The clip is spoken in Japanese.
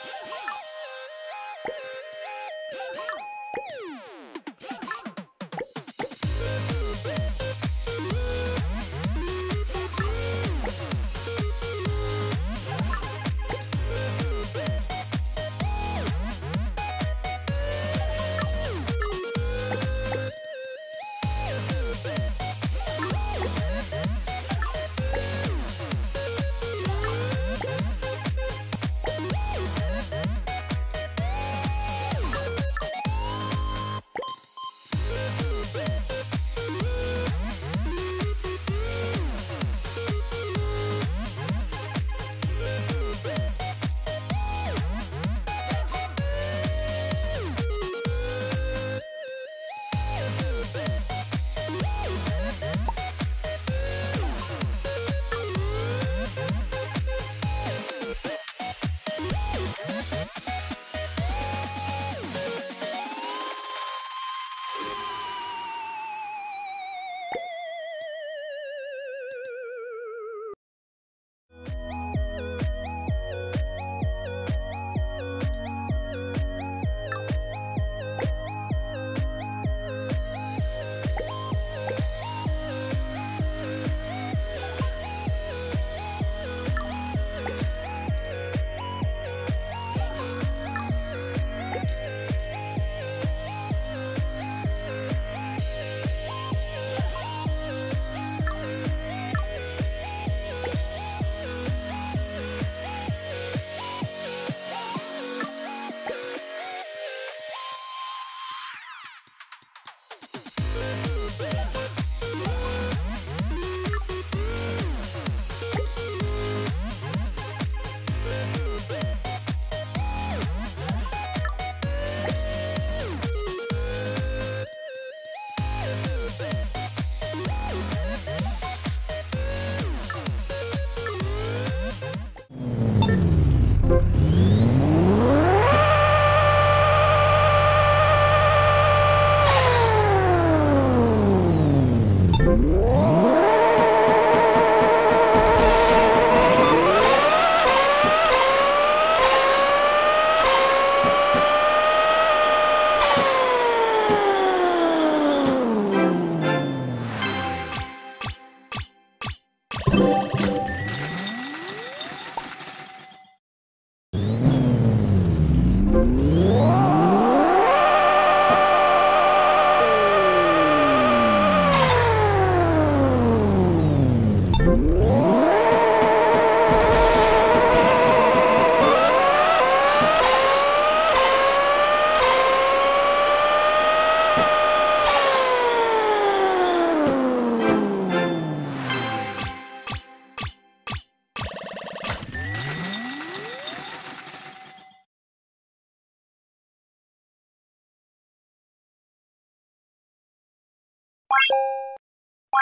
ハハハハ! あっ!